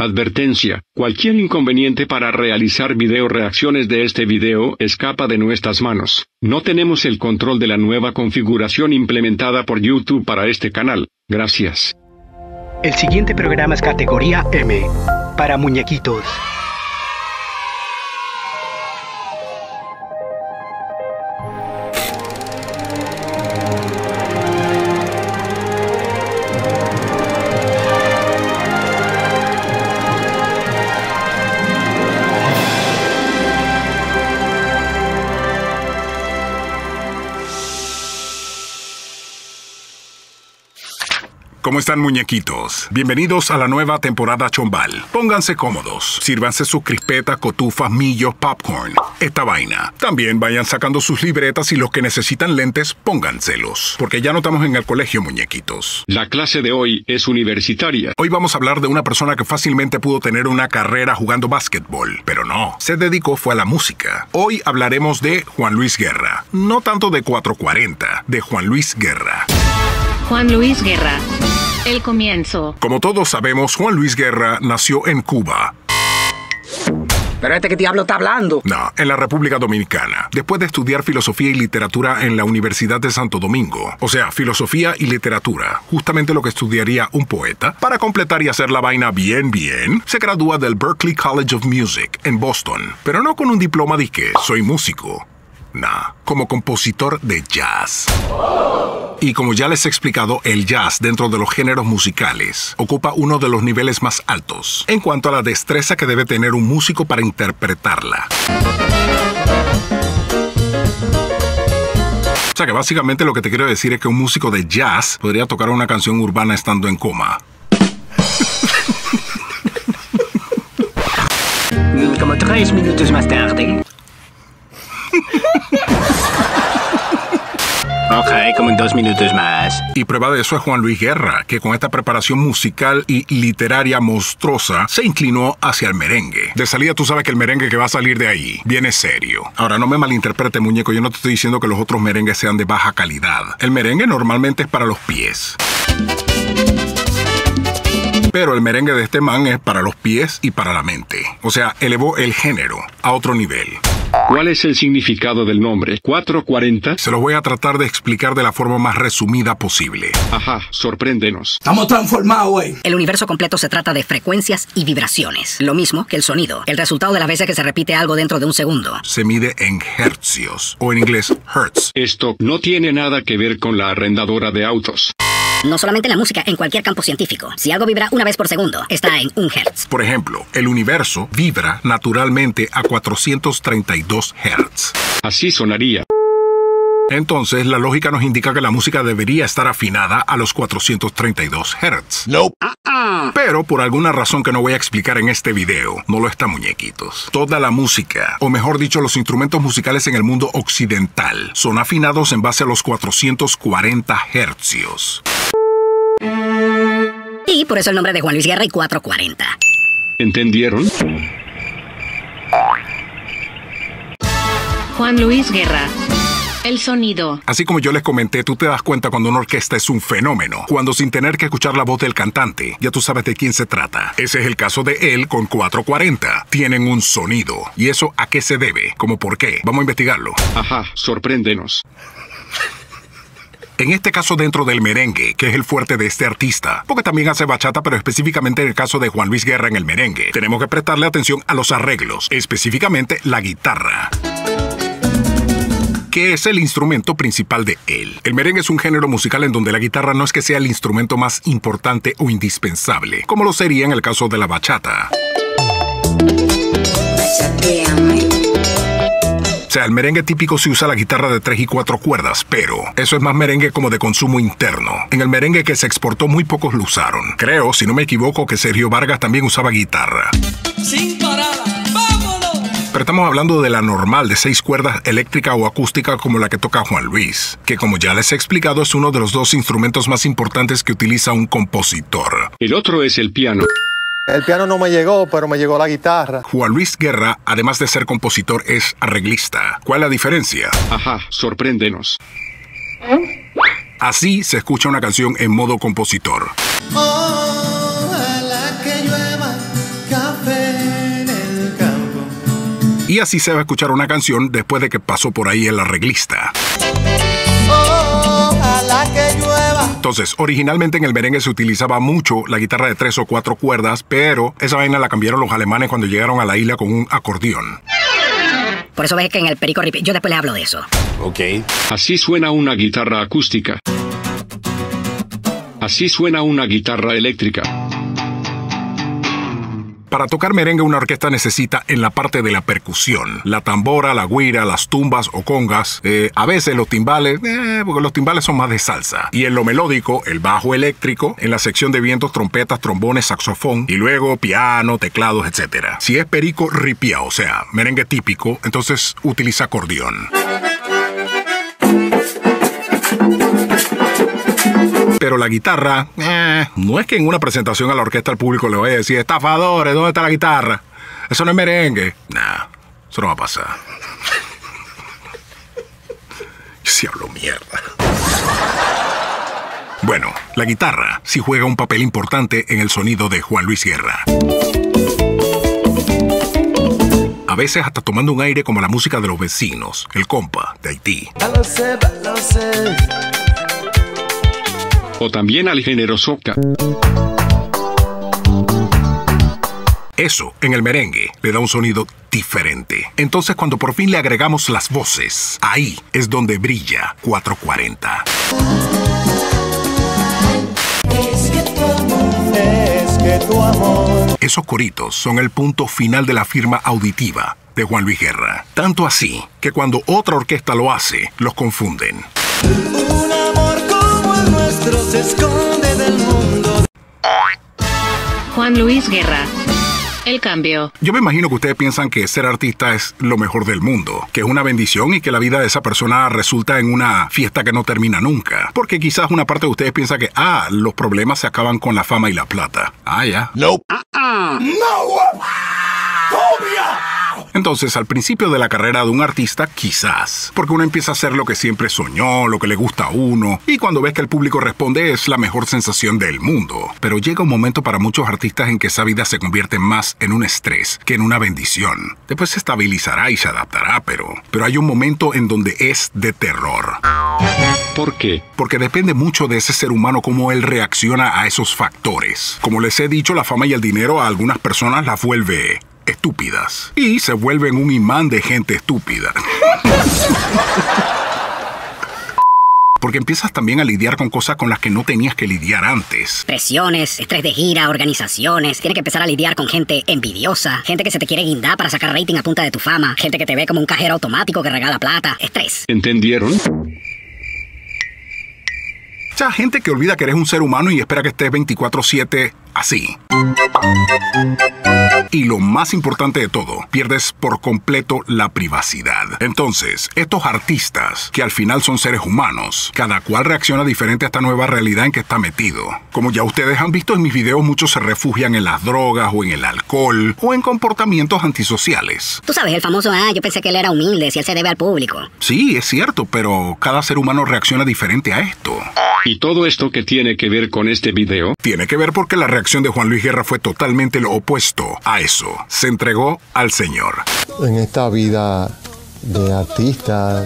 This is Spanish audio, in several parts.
Advertencia. Cualquier inconveniente para realizar video reacciones de este video escapa de nuestras manos. No tenemos el control de la nueva configuración implementada por YouTube para este canal. Gracias. El siguiente programa es categoría M, para muñequitos. ¿Cómo están muñequitos? Bienvenidos a la nueva temporada Chombal. Pónganse cómodos, sírvanse sus crispetas, cotufas, millos, popcorn, esta vaina. También vayan sacando sus libretas y los que necesitan lentes, pónganselos, porque ya no estamos en el colegio muñequitos. La clase de hoy es universitaria. Hoy vamos a hablar de una persona que fácilmente pudo tener una carrera jugando básquetbol, pero no, se dedicó fue a la música. Hoy hablaremos de Juan Luis Guerra, no tanto de 440, de Juan Luis Guerra. Juan Luis Guerra. El comienzo. Como todos sabemos, Juan Luis Guerra nació en Cuba. ¿Pero este qué diablo está hablando? No, en la República Dominicana. Después de estudiar filosofía y literatura en la Universidad de Santo Domingo, o sea, filosofía y literatura, justamente lo que estudiaría un poeta, para completar y hacer la vaina bien bien, se gradúa del Berklee College of Music en Boston, pero no con un diploma de que soy músico. Nah, como compositor de jazz. Y como ya les he explicado, el jazz dentro de los géneros musicales ocupa uno de los niveles más altos en cuanto a la destreza que debe tener un músico para interpretarla. O sea que básicamente lo que te quiero decir es que un músico de jazz podría tocar una canción urbana estando en coma. Como tres minutos más tarde. Ok, como en dos minutos más. Y prueba de eso es Juan Luis Guerra, que con esta preparación musical y literaria monstruosa se inclinó hacia el merengue. De salida tú sabes que el merengue que va a salir de ahí viene serio. Ahora no me malinterprete muñeco, yo no te estoy diciendo que los otros merengues sean de baja calidad. El merengue normalmente es para los pies. Pero el merengue de este man es para los pies y para la mente. O sea, elevó el género a otro nivel. ¿Cuál es el significado del nombre? 440. Se los voy a tratar de explicar de la forma más resumida posible. Ajá, sorpréndenos. Estamos transformados, güey. El universo completo se trata de frecuencias y vibraciones, lo mismo que el sonido, el resultado de la veces que se repite algo dentro de un segundo. Se mide en hercios, o en inglés hertz. Esto no tiene nada que ver con la arrendadora de autos. No solamente en la música, en cualquier campo científico. Si algo vibra una vez por segundo, está en un hertz. Por ejemplo, el universo vibra naturalmente a 432 hertz. Así sonaría. Entonces, la lógica nos indica que la música debería estar afinada a los 432 Hz. Nope. Pero por alguna razón que no voy a explicar en este video, no lo está muñequitos. Toda la música, o mejor dicho, los instrumentos musicales en el mundo occidental, son afinados en base a los 440 Hz. Y por eso el nombre de Juan Luis Guerra y 440. ¿Entendieron? Juan Luis Guerra. El sonido. Así como yo les comenté, tú te das cuenta cuando una orquesta es un fenómeno, cuando sin tener que escuchar la voz del cantante, ya tú sabes de quién se trata. Ese es el caso de él con 440. Tienen un sonido. ¿Y eso a qué se debe? ¿Cómo por qué? Vamos a investigarlo. Ajá, sorpréndenos. En este caso dentro del merengue, que es el fuerte de este artista, porque también hace bachata, pero específicamente en el caso de Juan Luis Guerra en el merengue, tenemos que prestarle atención a los arreglos, específicamente la guitarra que es el instrumento principal de él. El merengue es un género musical en donde la guitarra no es que sea el instrumento más importante o indispensable, como lo sería en el caso de la bachata. O sea, el merengue típico se usa la guitarra de tres y cuatro cuerdas, pero eso es más merengue como de consumo interno. En el merengue que se exportó muy pocos lo usaron. Creo, si no me equivoco, que Sergio Vargas también usaba guitarra. Sin parada. Estamos hablando de la normal de seis cuerdas eléctrica o acústica como la que toca Juan Luis, que como ya les he explicado es uno de los dos instrumentos más importantes que utiliza un compositor. El otro es el piano. El piano no me llegó, pero me llegó la guitarra. Juan Luis Guerra, además de ser compositor, es arreglista. ¿Cuál es la diferencia? Ajá, sorpréndenos. Así se escucha una canción en modo compositor. Ojalá y así se va a escuchar una canción después de que pasó por ahí el arreglista. Entonces, originalmente en el merengue se utilizaba mucho la guitarra de tres o cuatro cuerdas, pero esa vaina la cambiaron los alemanes cuando llegaron a la isla con un acordeón. Por eso ves que en el perico Ripi- yo después les hablo de eso. Ok. Así suena una guitarra acústica. Así suena una guitarra eléctrica. Para tocar merengue una orquesta necesita en la parte de la percusión, la tambora, la guira, las tumbas o congas, eh, a veces los timbales, eh, porque los timbales son más de salsa. Y en lo melódico, el bajo eléctrico, en la sección de vientos, trompetas, trombones, saxofón, y luego piano, teclados, etc. Si es perico ripia, o sea, merengue típico, entonces utiliza acordeón. Pero la guitarra, eh, no es que en una presentación a la orquesta al público le vaya a decir, estafadores, ¿dónde está la guitarra? Eso no es merengue. Nah, eso no va a pasar. Sí hablo mierda. Bueno, la guitarra sí juega un papel importante en el sonido de Juan Luis Guerra. A veces hasta tomando un aire como la música de los vecinos, el compa de Haití. O también al género soca. Eso, en el merengue, le da un sonido diferente. Entonces, cuando por fin le agregamos las voces, ahí es donde brilla 440. Es que tu amor. Es que tu amor. Esos coritos son el punto final de la firma auditiva de Juan Luis Guerra. Tanto así que cuando otra orquesta lo hace, los confunden. Un amor nuestro se esconde del mundo. Juan Luis Guerra. El cambio. Yo me imagino que ustedes piensan que ser artista es lo mejor del mundo, que es una bendición y que la vida de esa persona resulta en una fiesta que no termina nunca. Porque quizás una parte de ustedes piensa que, ah, los problemas se acaban con la fama y la plata. Ah, ya. Nope. Entonces, al principio de la carrera de un artista, quizás, porque uno empieza a hacer lo que siempre soñó, lo que le gusta a uno, y cuando ves que el público responde es la mejor sensación del mundo. Pero llega un momento para muchos artistas en que esa vida se convierte más en un estrés que en una bendición. Después se estabilizará y se adaptará, pero, pero hay un momento en donde es de terror. ¿Por qué? Porque depende mucho de ese ser humano cómo él reacciona a esos factores. Como les he dicho, la fama y el dinero a algunas personas las vuelve estúpidas. Y se vuelven un imán de gente estúpida. Porque empiezas también a lidiar con cosas con las que no tenías que lidiar antes. Presiones, estrés de gira, organizaciones. Tienes que empezar a lidiar con gente envidiosa, gente que se te quiere guindar para sacar rating a punta de tu fama, gente que te ve como un cajero automático que regala plata. Estrés. ¿Entendieron? O sea, gente que olvida que eres un ser humano y espera que estés 24/7 así. Y lo más importante de todo, pierdes por completo la privacidad. Entonces, estos artistas, que al final son seres humanos, cada cual reacciona diferente a esta nueva realidad en que está metido. Como ya ustedes han visto en mis videos, muchos se refugian en las drogas o en el alcohol o en comportamientos antisociales. Tú sabes, el famoso, ah, yo pensé que él era humilde, si él se debe al público. Sí, es cierto, pero cada ser humano reacciona diferente a esto. ¿Y todo esto que tiene que ver con este video? Tiene que ver porque la reacción de Juan Luis Guerra fue totalmente lo opuesto a eso. Se entregó al Señor. En esta vida de artista,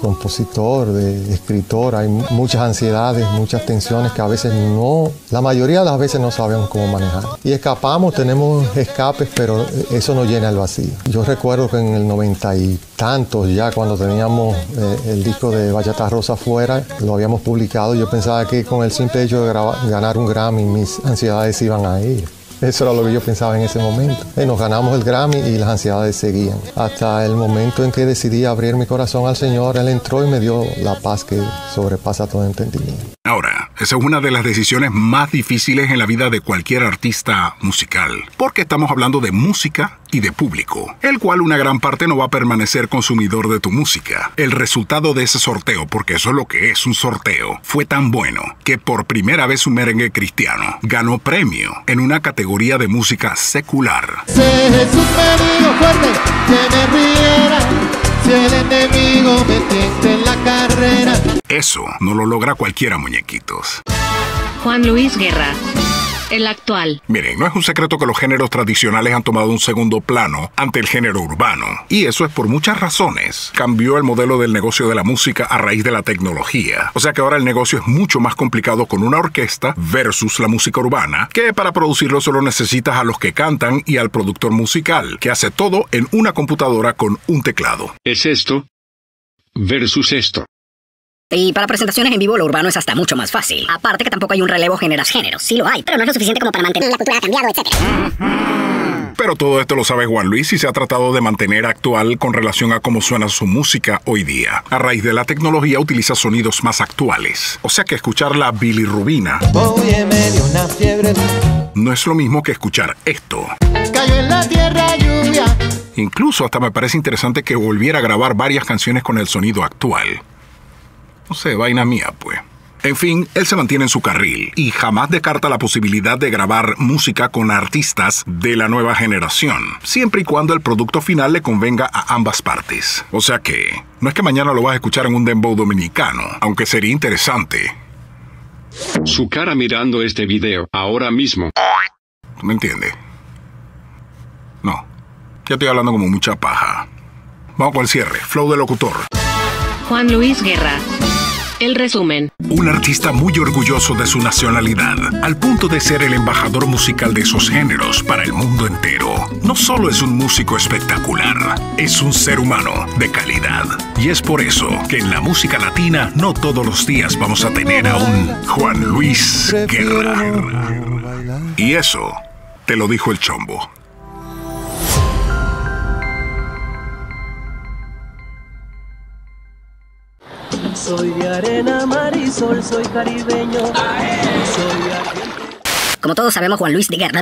compositor, de escritor, hay muchas ansiedades, muchas tensiones que a veces no, la mayoría de las veces no sabemos cómo manejar. Y escapamos, tenemos escapes, pero eso nos llena el vacío. Yo recuerdo que en el noventa y tantos, ya cuando teníamos eh, el disco de Bachata Rosa fuera, lo habíamos publicado, yo pensaba que con el simple hecho de ganar un Grammy mis ansiedades iban a ir. Eso era lo que yo pensaba en ese momento. Y nos ganamos el Grammy y las ansiedades seguían. Hasta el momento en que decidí abrir mi corazón al Señor, Él entró y me dio la paz que sobrepasa todo entendimiento. Ahora, esa es una de las decisiones más difíciles en la vida de cualquier artista musical, porque estamos hablando de música y de público, el cual una gran parte no va a permanecer consumidor de tu música. El resultado de ese sorteo, porque eso es lo que es un sorteo, fue tan bueno que por primera vez un merengue cristiano ganó premio en una categoría de música secular. Si Jesús me dijo fuerte que me riera, si el enemigo me tiente en la carrera. Eso no lo logra cualquiera, muñequitos. Juan Luis Guerra. El actual. Miren, no es un secreto que los géneros tradicionales han tomado un segundo plano ante el género urbano. Y eso es por muchas razones. Cambió el modelo del negocio de la música a raíz de la tecnología. O sea que ahora el negocio es mucho más complicado con una orquesta versus la música urbana, que para producirlo solo necesitas a los que cantan y al productor musical, que hace todo en una computadora con un teclado. Es esto versus esto. Y para presentaciones en vivo lo urbano es hasta mucho más fácil. Aparte que tampoco hay un relevo generas géneros. Sí lo hay, pero no es lo suficiente como para mantener la cultura ha cambiado, etc. Pero todo esto lo sabe Juan Luis y se ha tratado de mantener actual con relación a cómo suena su música hoy día. A raíz de la tecnología utiliza sonidos más actuales. O sea que escuchar la bilirrubina no es lo mismo que escuchar esto. Cayó en la tierra lluvia. Incluso hasta me parece interesante que volviera a grabar varias canciones con el sonido actual. No sé, vaina mía, pues. En fin, él se mantiene en su carril y jamás descarta la posibilidad de grabar música con artistas de la nueva generación, siempre y cuando el producto final le convenga a ambas partes. O sea que, no es que mañana lo vas a escuchar en un dembow dominicano, aunque sería interesante. Su cara mirando este video, ahora mismo. ¿Tú me entiendes? No, ya estoy hablando como mucha paja. Vamos con el cierre, flow de locutor. Juan Luis Guerra. El resumen. Un artista muy orgulloso de su nacionalidad, al punto de ser el embajador musical de esos géneros para el mundo entero. No solo es un músico espectacular, es un ser humano de calidad. Y es por eso que en la música latina no todos los días vamos a tener a un Juan Luis Guerra. Y eso te lo dijo el chombo. Soy de arena, mar y sol, soy caribeño. Soy. Como todos sabemos, Juan Luis Guerra